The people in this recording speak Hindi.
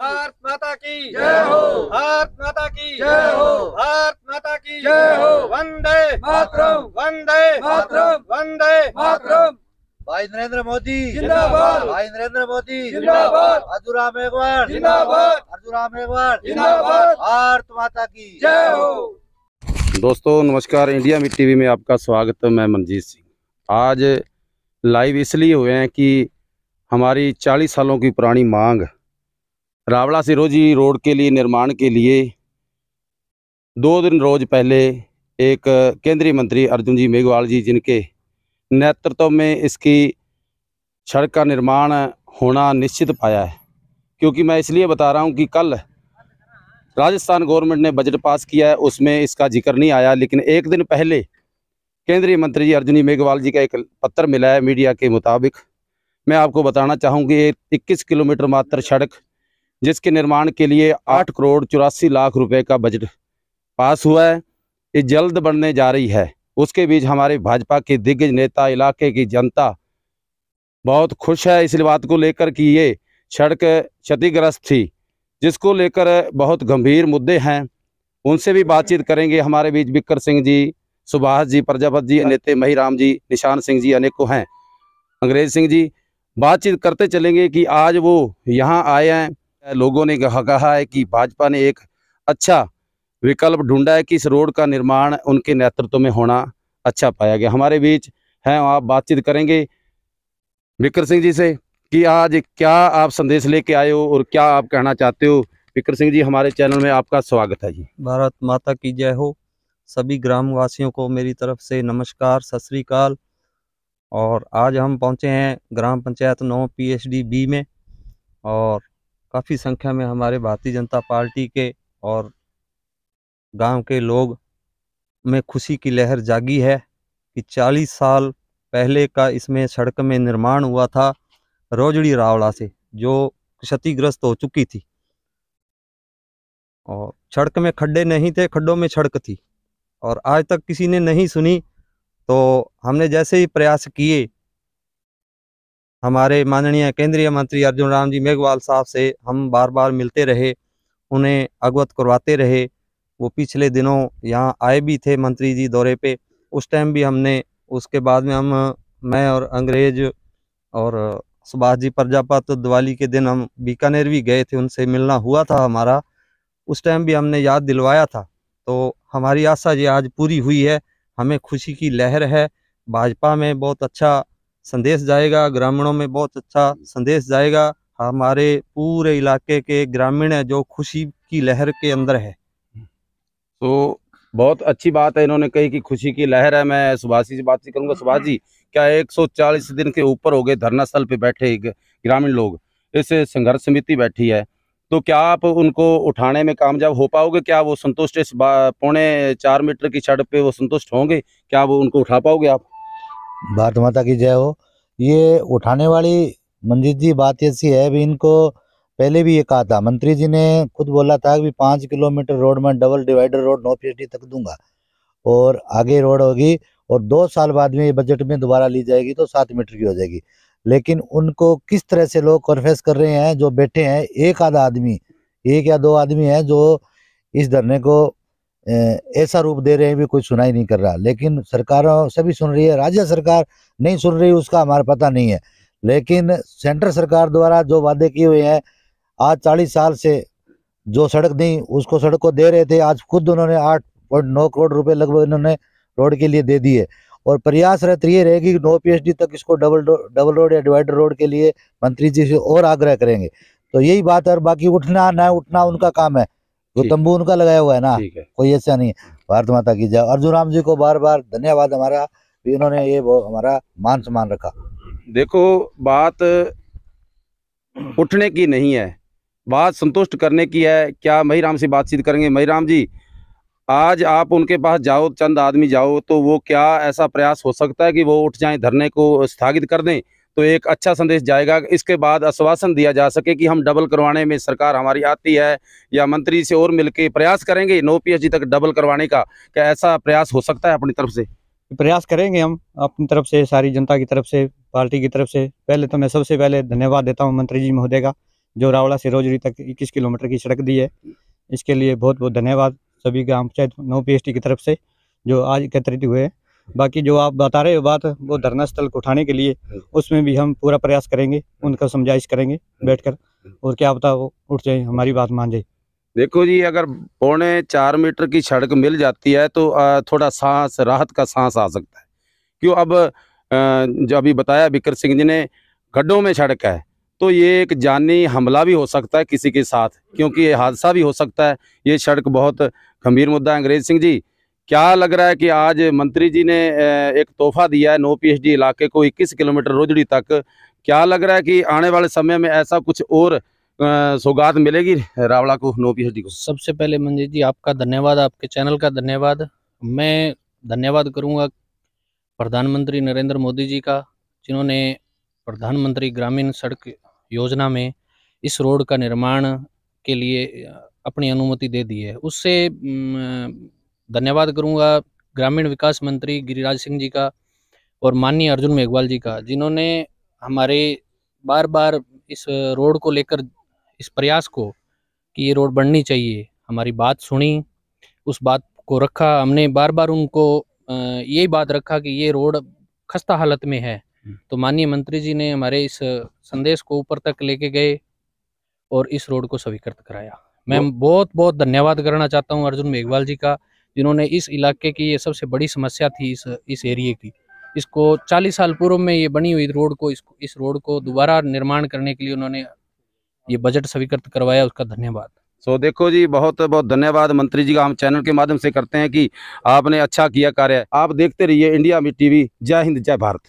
भारत माता की। जय हो। भारत माता की। जय हो। भारत माता की। जय हो। वंदे। मातरम। वंदे। मातरम। वंदे। मातरम। भाई नरेंद्र मोदी। जिंदाबाद। भाई नरेंद्र मोदी। जिंदाबाद। अर्जुराम मेघवाल। जिंदाबाद। अर्जुराम मेघवाल। जिंदाबाद। भारत माता की। जय हो। दोस्तों नमस्कार। इंडिया मिट टीवी में आपका स्वागत है। मैं मनजीत सिंह। आज लाइव इसलिए हुए हैं कि हमारी 40 सालों की पुरानी मांग रावड़ा सिरोजी रोड के लिए, निर्माण के लिए दो दिन रोज पहले एक केंद्रीय मंत्री अर्जुन जी मेघवाल जी, जिनके नेतृत्व में इसकी सड़क का निर्माण होना निश्चित पाया है। क्योंकि मैं इसलिए बता रहा हूँ कि कल राजस्थान गवर्नमेंट ने बजट पास किया है, उसमें इसका ज़िक्र नहीं आया, लेकिन एक दिन पहले केंद्रीय मंत्री जी अर्जुनी मेघवाल जी का एक पत्र मिला है मीडिया के मुताबिक। मैं आपको बताना चाहूँगी इक्कीस किलोमीटर मात्र सड़क जिसके निर्माण के लिए आठ करोड़ चौरासी लाख रुपए का बजट पास हुआ है, ये जल्द बनने जा रही है। उसके बीच हमारे भाजपा के दिग्गज नेता इलाके की जनता बहुत खुश है इस बात को लेकर कि ये सड़क क्षतिग्रस्त थी, जिसको लेकर बहुत गंभीर मुद्दे हैं। उनसे भी बातचीत करेंगे हमारे बीच बिक्कर सिंह जी, सुभाष जी, प्रजापत जी, नेते महिराम जी, निशान सिंह जी अनेकों हैं। अंग्रेज़ सिंह जी, बातचीत करते चलेंगे कि आज वो यहाँ आए हैं। लोगों ने कहा है कि भाजपा ने एक अच्छा विकल्प ढूंढा है कि इस रोड का निर्माण उनके नेतृत्व में होना अच्छा पाया गया। हमारे बीच हैं, आप बातचीत करेंगे बिक्कर सिंह जी से कि आज क्या आप संदेश लेके आए हो और क्या आप कहना चाहते हो? विक्र सिंह जी, हमारे चैनल में आपका स्वागत है जी। भारत माता की जय हो। सभी ग्रामवासियों को मेरी तरफ़ से नमस्कार, सत श्री अकाल। और आज हम पहुँचे हैं ग्राम पंचायत नौ पीएचडी बी में और काफ़ी संख्या में हमारे भारतीय जनता पार्टी के और गाँव के लोग में खुशी की लहर जागी है कि 40 साल पहले का इसमें सड़क में निर्माण हुआ था रोजड़ी रावड़ा से, जो क्षतिग्रस्त हो चुकी थी। और सड़क में खड्डे नहीं थे, खड्डों में सड़क थी। और आज तक किसी ने नहीं सुनी तो हमने जैसे ही प्रयास किए हमारे माननीय केंद्रीय मंत्री अर्जुन राम जी मेघवाल साहब से हम बार बार मिलते रहे, उन्हें अवगत करवाते रहे। वो पिछले दिनों यहाँ आए भी थे मंत्री जी दौरे पे। उस टाइम भी हमने, उसके बाद में हम, मैं और अंग्रेज़ और सुभाष जी प्रजापत तो दिवाली के दिन हम बीकानेर भी गए थे, उनसे मिलना हुआ था हमारा। उस टाइम भी हमने याद दिलवाया था। तो हमारी आशा ये आज पूरी हुई है। हमें खुशी की लहर है। भाजपा में बहुत अच्छा संदेश जाएगा, ग्रामीणों में बहुत अच्छा संदेश जाएगा। हमारे पूरे इलाके के ग्रामीण है जो खुशी की लहर के अंदर है। तो बहुत अच्छी बात है, इन्होंने कही कि खुशी की लहर है। मैं सुभाष जी से बातचीत करूँगा। सुभाष जी, क्या 140 दिन के ऊपर हो गए धरना स्थल पे बैठे ग्रामीण लोग? इस संघर्ष समिति बैठी है। तो क्या आप उनको उठाने में कामयाब हो पाओगे? क्या वो संतुष्ट इस पौने चार मीटर की सड़क पे वो संतुष्ट होंगे? क्या वो उनको उठा पाओगे आप? भारत माता की जय हो। ये उठाने वाली मंजीत जी, बात ऐसी है भी इनको पहले भी ये कहा था। मंत्री जी ने खुद बोला था कि पाँच किलोमीटर रोड में डबल डिवाइडर रोड नौ फ़ीसदी तक दूँगा और आगे रोड होगी और दो साल बाद में ये बजट में दोबारा ली जाएगी तो सात मीटर की हो जाएगी। लेकिन उनको किस तरह से लोग कॉन्फ्रेंस कर रहे हैं, जो बैठे हैं, एक आधा आदमी, एक या दो आदमी हैं, जो इस धरने को ऐसा रूप दे रहे हैं भी कोई सुनाई नहीं कर रहा। लेकिन सरकारों सभी सुन रही है, राज्य सरकार नहीं सुन रही, उसका हमारा पता नहीं है। लेकिन सेंटर सरकार द्वारा जो वादे किए हुए हैं, आज चालीस साल से जो सड़क दी उसको सड़क को दे रहे थे, आज खुद उन्होंने आठ पॉइंट नौ करोड़ रुपए लगभग इन्होंने रोड के लिए दे दिए। और प्रयासरत ये रहेगी कि नौ पीएचडी तक इसको डबल डबल रोड या डिवाइडर रोड के लिए मंत्री जी से और आग्रह करेंगे। तो यही बात है और बाकी उठना ना उठना उनका काम है। वो तंबू उनका लगाया हुआ है ना है। कोई ऐसा नहीं। है भारत माता की जय। अर्जुन राम जी को बार बार धन्यवाद हमारा भी इन्होंने ये वो हमारा मान सम्मान रखा। देखो बात उठने की नहीं है। बात संतुष्ट करने की है। क्या महिराम से बातचीत करेंगे? महिराम जी आज आप उनके पास जाओ चंद आदमी जाओ तो वो क्या ऐसा प्रयास हो सकता है कि वो उठ जाएँ धरने को स्थगित कर दें? तो एक अच्छा संदेश जाएगा। इसके बाद आश्वासन दिया जा सके कि हम डबल करवाने में सरकार हमारी आती है या मंत्री से और मिलके प्रयास करेंगे नो पीएचडी तक डबल करवाने का, क्या ऐसा प्रयास हो सकता है अपनी तरफ़ से? प्रयास करेंगे हम अपनी तरफ़ से, सारी जनता की तरफ़ से, पार्टी की तरफ़ से। पहले तो मैं सबसे पहले धन्यवाद देता हूँ मंत्री जी महोदय का, जो रावड़ा से रोजरी तक 21 किलोमीटर की सड़क दी है। इसके लिए बहुत बहुत धन्यवाद सभी ग्राम पंचायत नौ पी की तरफ़ से, जो आज एकत्रित हुए हैं। बाकी जो आप बता रहे हो बात वो धरना स्थल को उठाने के लिए उसमें भी हम पूरा प्रयास करेंगे उनका समझाइश करेंगे बैठकर। और क्या पता वो उठ जाए हमारी बात मान जाए। देखो जी अगर पौने चार मीटर की सड़क मिल जाती है तो थोड़ा सांस राहत का सांस आ सकता है। क्यों? अब जो अभी बताया बिक्र सिंह जी ने गड्ढों में सड़क है तो ये एक जानी हमला भी हो सकता है किसी के साथ क्योंकि ये हादसा भी हो सकता है। ये सड़क बहुत गंभीर मुद्दा है अंग्रेज़ सिंह जी। क्या लग रहा है कि आज मंत्री जी ने एक तोहफा दिया है नो पीएचडी इलाके को 21 किलोमीटर रोजड़ी तक? क्या लग रहा है कि आने वाले समय में ऐसा कुछ और सौगात मिलेगी रावला को, नो पीएचडी को? सबसे पहले मंजीत जी, आपका धन्यवाद, आपके चैनल का धन्यवाद। मैं धन्यवाद करूँगा प्रधानमंत्री नरेंद्र मोदी जी का, जिन्होंने प्रधानमंत्री ग्रामीण सड़क योजना में इस रोड का निर्माण के लिए अपनी अनुमति दे दी है। उससे धन्यवाद करूँगा ग्रामीण विकास मंत्री गिरिराज सिंह जी का और माननीय अर्जुन मेघवाल जी का जिन्होंने हमारे बार बार इस रोड को लेकर इस प्रयास को कि ये रोड बननी चाहिए। हमारी बात सुनी उस बात को रखा हमने बार बार उनको यही बात रखा कि ये रोड खस्ता हालत में है। तो माननीय मंत्री जी ने हमारे इस संदेश को ऊपर तक लेके गए और इस रोड को स्वीकृत कराया। मैं बहुत बहुत धन्यवाद करना चाहता हूँ अर्जुन मेघवाल जी का। जिन्होंने इस इलाके की ये सबसे बड़ी समस्या थी इस इस एरिए की। इसको 40 साल पूर्व में ये बनी हुई रोड को इस इस रोड को दोबारा निर्माण करने के लिए उन्होंने ये बजट स्वीकृत करवाया उसका धन्यवाद। सो so, देखो जी बहुत बहुत धन्यवाद मंत्री जी का हम चैनल के माध्यम से करते हैं कि आपने अच्छा किया कार्य। आप देखते रहिए इंडिया में टीवी जय हिंद जय भारत।